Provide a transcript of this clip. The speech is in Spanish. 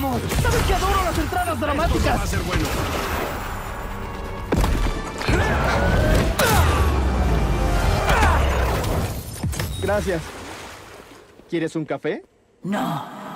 ¡Vamos! ¡Sabes que adoro las entradas dramáticas! Va a ser bueno. Gracias. ¿Quieres un café? No.